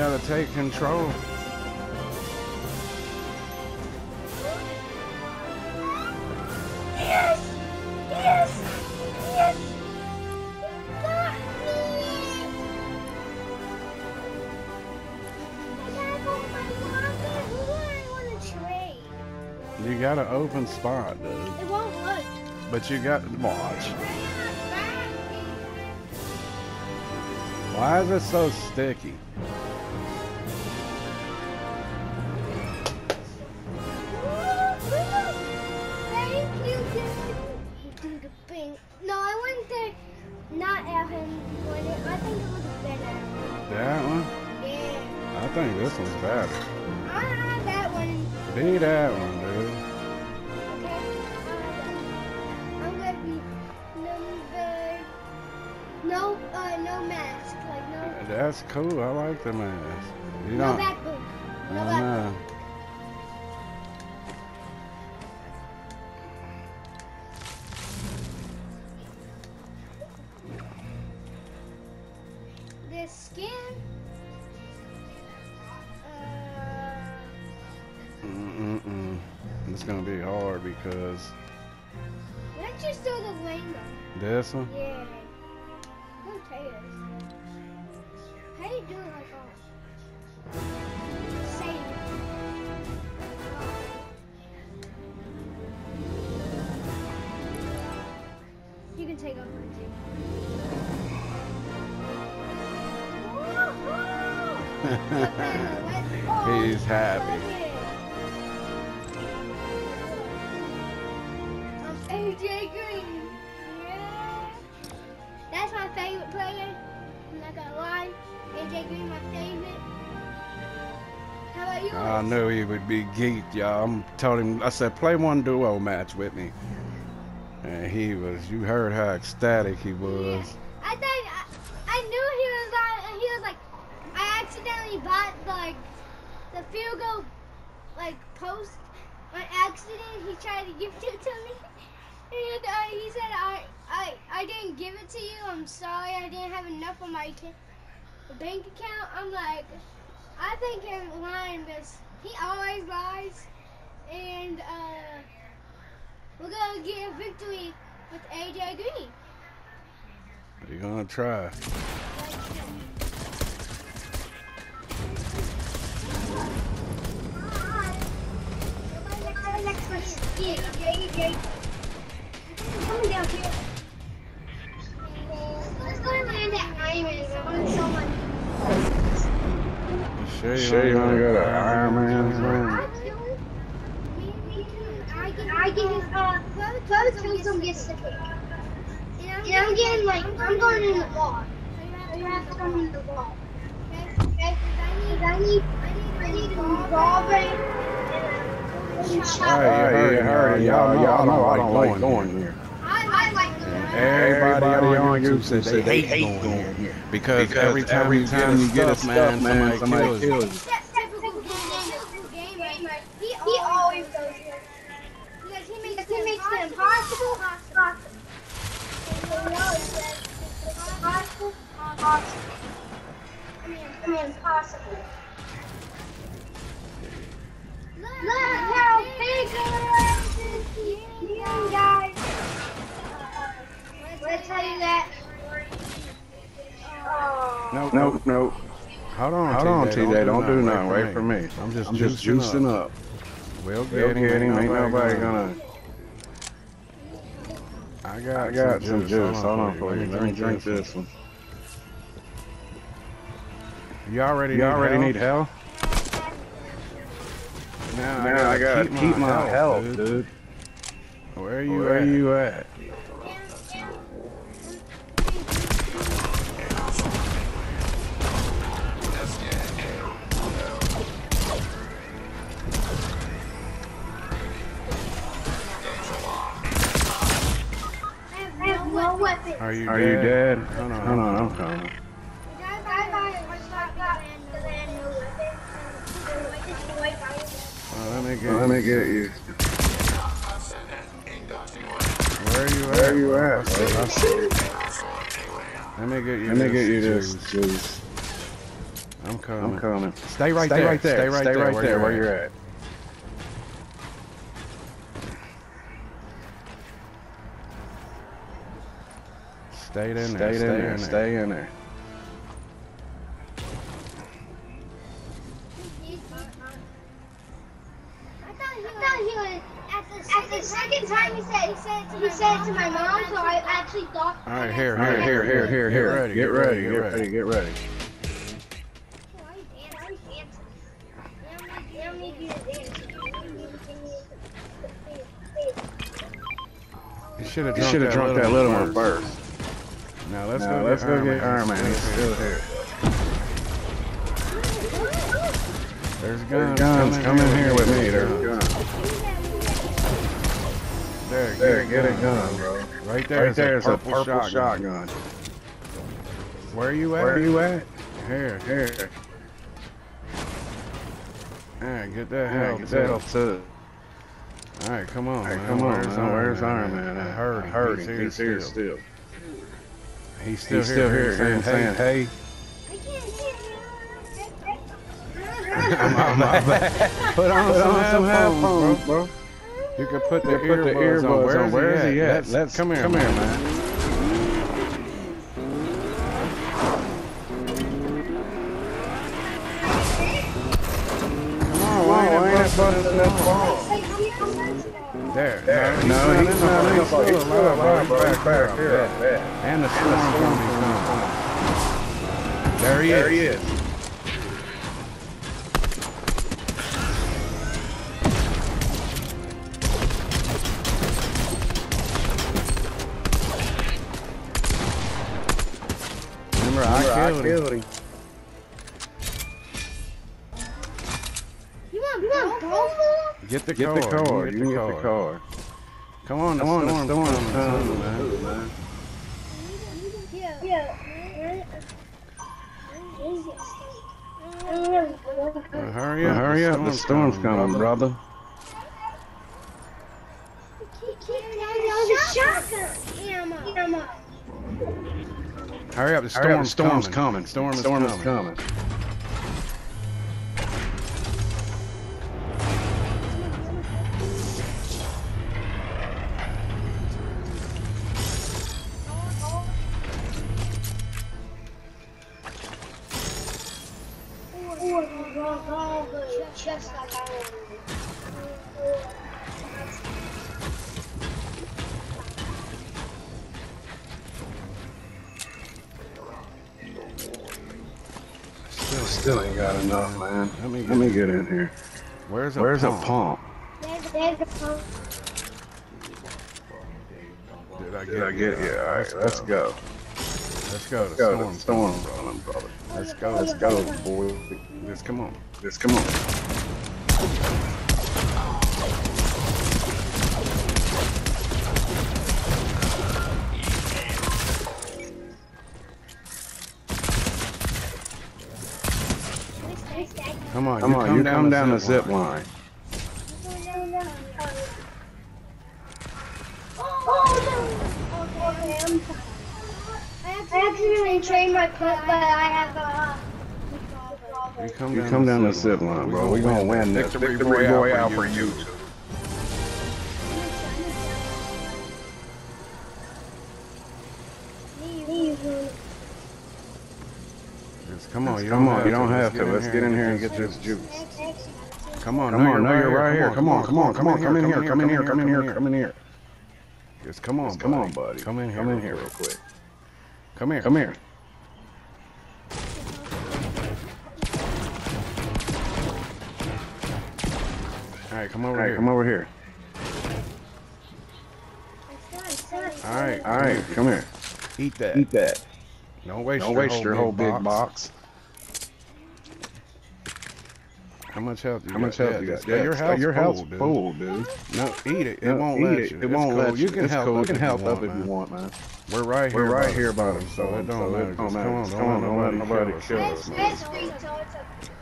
gotta take control. Yes! Yes! Yes! You got me! I to my. Who do I want to trade? You got an open spot, dude. It won't work. But you got to watch. Why is it so sticky? I think this one's better. Ah, that one. Be that one, dude. Okay. Uh, I'm gonna be number. No, uh, no mask. Like no. That's cool. I like the mask. You No don't. back. No back know. Rainbow. this one. Yeah. Don't tell us. How you doing like that? Save. You can take over too. He's happy. I knew he would be geeked, y'all. I told him, I said, play one duo match with me. And he was, you heard how ecstatic he was. I thought I, I knew he was like he was like I accidentally bought like the goal like post on accident. He tried to give it to me, and uh, he said I I I didn't give it to you. I'm sorry. I didn't have enough on my bank account. I'm like I think he's lying, but he always lies, and uh, we're gonna get a victory with AJ Green. You're gonna try. Sure, you Sure you wanna wanna go go to to Iron Man's room? I get his uh, whoever kills him gets the cake. And I'm getting like I'm going in the wall. So you have to come in the wall. Okay? Because I need I need a revolver and a Hey, chopper. you heard it, heard it. Y'all know I don't like going going here. I like going. Everybody on YouTube said they hate going here because every time you get a stuff, man, somebody kills you. That's typical game. Typical game, right? He, he always goes here. Because he makes, he makes the impossible possible. Impossible possible. I mean, I mean impossible. Look how big this is, guys. Let's tell you that. Oh. No, Nope, nope. Hold on, Hold on, TJ. TJ. Don't do nothing. Wait for me. I'm just, I'm just juicing up. We'll We'll get him. get him. Ain't nobody gonna. I got, I got some juice. Hold on for for you. Let me drink this one. You already, You need already help? need help? Now, Now I gotta keep my health, dude. dude. Where you Where at? you at? Have no weapon. Are you Are dead? you dead? Hold on. Hold on, I'm coming. Let me get. Let me get you. Where you at? Where you at? I see it. Let me get you. Let me this get you this juice. juice. I'm coming. I'm coming. Stay right Stay there. right there. Stay right Stay there. right where there you're where at. you're at. Stay in there. Stay in there. Stay in there. I thought he was. At the, at the second time he said he said it to, he said it to me. He said it to my mom, so I actually. All right, here, All right, here, here, here, here. ready, Get ready. Get ready. Get ready. You should have You drunk, should have that drunk that little one first. Now let's Now go. let's go get Iron Man. He's still here. There's There's guns. guns. Come in here with me. There's guns. There, There, get get a gun, bro. Right there Right is there a is a purple, purple shotgun. shotgun. Where are you at? Where are you at? Here. Here. All right, get that Yeah, hell get that help too. All right, come on, All right, man. come on, Where's man. Where's Iron Man? Man? I heard heard him. He's here still. still. He's still He's here. still here. saying, and saying, hey. I'm my bad. Put on Put some on some headphones, headphones, bro. bro. You can put the Put the earbuds on. earbuds on. Where is he at? Let's, Let's come here. Come here, man. Come on, why ain't ain't it it busting busting that that ball? There. There. No, No, he's he's not not in in the the ball. ball. He's still alive, bro. He's back here. there. Yeah. And the storm's gonna be coming. There he There is. he is. Remember, I killed him. him. Get the Get car. the car. You You can get get the the car. car. Come on, Come on, the storm's storm's coming, coming, man. man. Yeah. Yeah. Well, hurry Well, up. hurry up. The storm's coming, brother. Hurry up. The Hurry up, storm's, the storm's coming. coming. Storm is Storm coming. is coming. Still, still ain't got enough, man. Let me get, Let me get in here. Where's a Where's a pump? pump? Did I get, Did I get here? All right, let's go. Let's go. The Let's go. The storm's storm's rolling, brother. Let's go. Let's go, boy. Just come on. Just come on. On. Come you on, come you down, come the down the zip zip line. line. I accidentally trained my foot, but I have a. You come You down, come down the zip line, bro. We're gonna win this. Victory Victory Royale Royale for for you. you. Just come on. You Come don't on, you don't have to. Let's get in here and get this juice. Come on. Come on, no, you're right here. Come on, come on, come on, come in here, come in here, come in here, here. come in here. Just come on, come on, buddy. buddy. Come in here. Come in here real quick. Come here. Come here. All right, come over right, here. come over here. All right. All right, come here. Eat that. Eat that. Don't waste Don't your waste whole your big whole big box. box. How much health you How got? much health Yeah, you got? yeah, your health's your health's full, dude. full, dude. No, eat it. It No, won't eat let it. you. It It's won't cool. let You You can It's help cool. up You can help you up want, if you want, man. We're right here. We're right here the by storm, the so it don't so matter. it don't Just matter. come on. Come on, don't let nobody nobody kill kill us. us, man. man. It's free, so it's okay.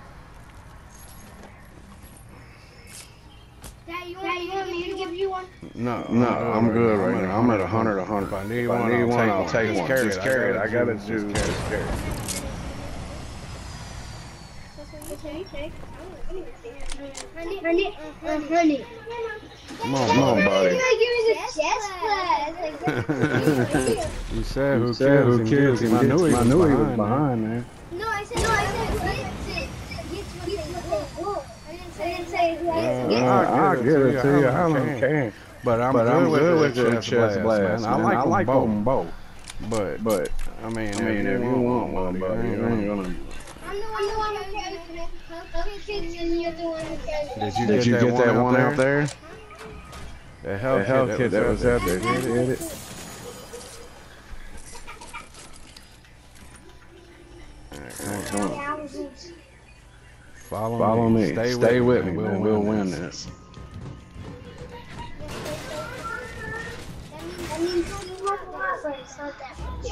Dad, you want me to give you one? No, No, I'm good right now. I'm at hundred, hundred. If I need If one, I need I'll one, take I'll one. take one. carry Just it. Carry it. I gotta do Just just carry it. Honey, honey, uh, honey. Come on, come on, buddy. Like give me the chest class. You said who Who said who him kills gets him? him. I knew he was knew he was behind. man. No, I said no. I said gets it. Gets what they want. I didn't say. I didn't say who has Uh, it. Gets I'll I'll give give it it to to you. you. I I don't don't care. Care. But I'm But good, I'm with, good the with the chest, chest blast, blast, man. man. I like, them them both. both. But But I mean, I mean, if you want one, buddy, you ain't gonna. I'm the one. I'm the one who carries it. Health kits, and you're the one who carries it. did you, Did you get, get that one out there? The The health, health kit kit that was out there. Did it? Did it? Come on, come on. Follow, Follow me. Stay, Stay with, with me. me, man. We'll win this. That means you have to go first, not that much.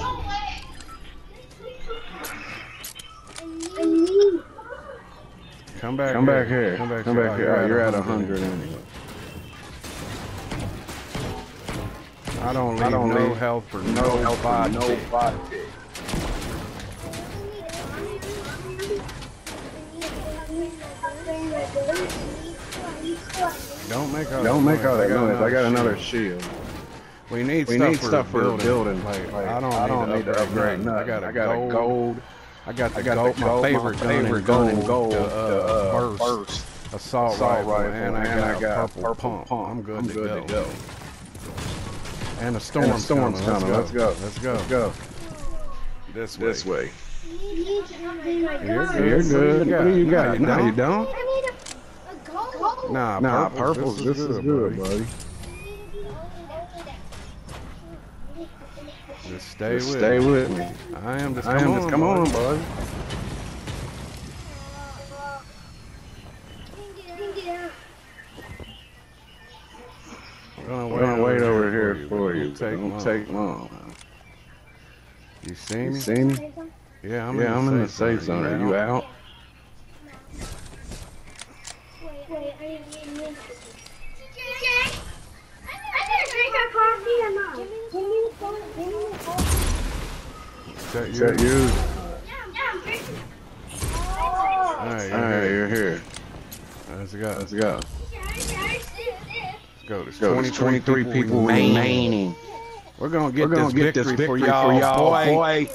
I need. Come back. Come back here. Come back Come here. back here. Oh, You're at a hundred anyway. I don't leave I don't no leave health for No no help body. no body. Don't make all Don't make all that noise. I got another shield. shield. We need We stuff need for stuff for building. building. Like, Like, I don't, I don't need, to upgrade. nothing. I got a I got gold. a gold. I got the I got gold. the my gold. favorite gun favorite in gun gold. in gold. The, The uh, uh, burst. burst. Assault, Assault rifle, rifle. and I got, a purple, pump. I'm good, I'm to, good go. to go. And the storm's, And the storm's coming. coming. Let's go. Let's go. Let's go. This way. This way. You're good. You're good. What do you got? No, No, you you don't. I need a, a gold. Nah, Nah, purples. purples. This is good, buddy. Just stay Just with stay me. with me. I am just I am just come on, buddy. We're gonna We're gonna wait over here for Don't you. Take Don't long. take long. You see You me? see me? Yeah, I'm Yeah, I'm in the safe zone. zone. Are you out? Wait, I need to drink. TJ, I need to drink a coffee or not? Give me the phone. Give me the Is that Is you? that you? Yeah, I'm drinking. Oh. All right, you're here. you're. Let's go. Let's go. Let's go. There's Go. There's 23 people remaining. remaining. We're gonna get, We're gonna this, get this victory victory for y'all, boy. boy.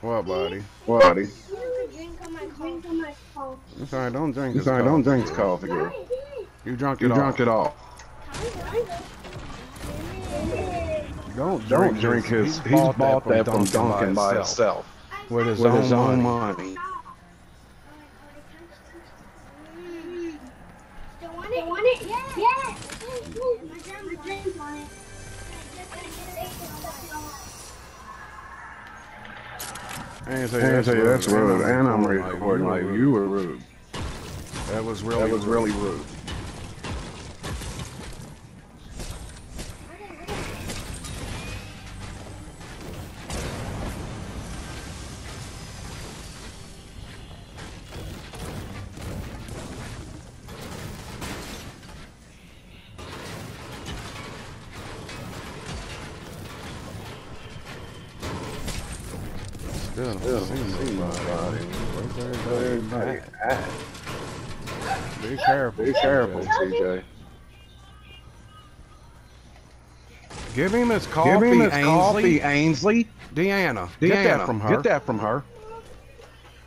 What, buddy? What, buddy? I'm sorry, don't drink I'm this sorry, don't drink this coffee, girl. You drunk it You all. drunk it all. Don't drink, Don't drink his. He's bought that from Dunkin' by himself. himself. With his With own his own money. money. Don't want it? Want it? Yeah. My grandma drinks on it. I ain't say I ain't that's tell you that's rude, and I'm recording like you were rude. That was really, That was really rude. Still, Be careful. Be TJ. Give him his coffee, Give him his Ainsley. coffee, Ainsley. Deanna, Deanna, get that from her. Get that from her.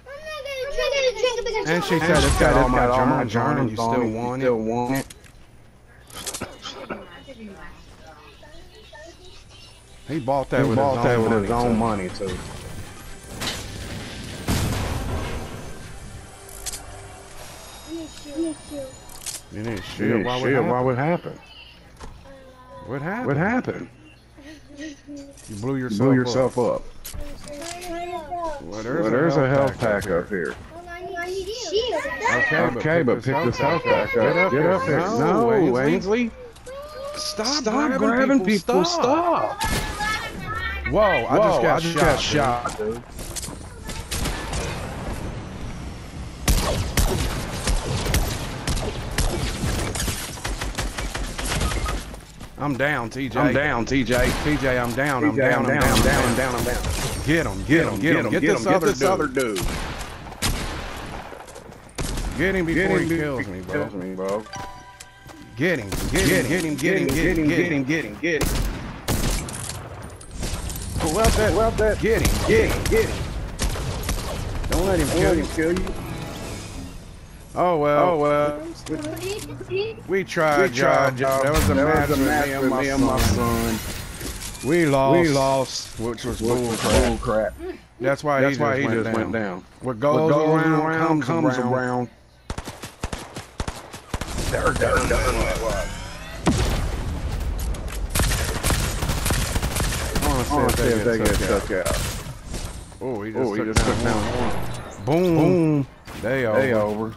I'm not gonna drink it because And she said And it's she got all my got all germs on it. You germs on still it. You want still it? want it? He bought that He with bought his that own with his own too. money too. You need Shit, shit. Why would shit, happen? why would happen? What happened? What happened? You blew You yourself, blew yourself up. up. Well, there's, Well, there's a health pack up up here. Okay, Okay, but pick this health pack Get up. up Get up here. No, No, Ainsley. Ainsley. Stop, Stop grabbing people. Stop. Whoa, I Whoa, just got I just shot. got dude. shot, dude. I'm down, TJ. I'm down, TJ. TJ, I'm down. I'm down. I'm down. I'm down. I'm down, I'm down. Get him. Get him. Get him. Get this other this other dude. dude. Get him before he kills me, bro. Kills me, bro. Get him. Get him. Get him. Get him. Get him. Get him. get him, get him. Pull out that. Pull out that. Get him. Get him, get him. Don't let him kill you. Him kill you. Oh well. Oh, well. We tried, We tried, y'all. y'all. That was a That match was a with match me with and my me and my son. son. We lost. We lost. Which was Bull bull crap. crap. crap. That's why That's he why just, he went, just down. went down. What What goes, goes around, around comes, comes around. around. They're done, done. I Oh, want to see if if they they get get took took out. Oh, he just Oh, he took just down took down one. one. Boom. Boom. They They over. over.